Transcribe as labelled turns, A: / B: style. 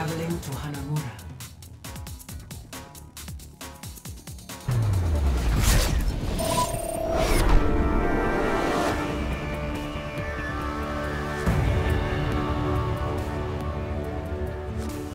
A: Traveling to Hanamura.